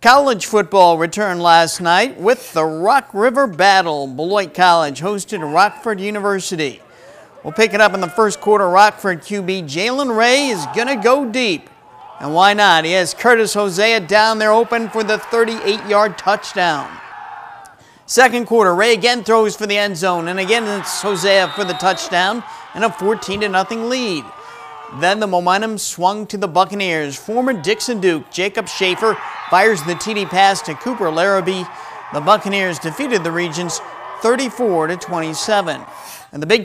College football returned last night with the Rock River Battle. Beloit College hosted Rockford University. We'll pick it up in the first quarter. Rockford QB Jalen Ray is going to go deep. And why not? He has Curtis Hosea down there open for the 38-yard touchdown. Second quarter, Ray again throws for the end zone, and again it's Hosea for the touchdown and a 14 0 lead. Then the momentum swung to the Buccaneers. Former Dixon Duke Jacob Schaefer fires the TD pass to Cooper Larrabee. The Buccaneers defeated the Regents 34 to 27. And the Big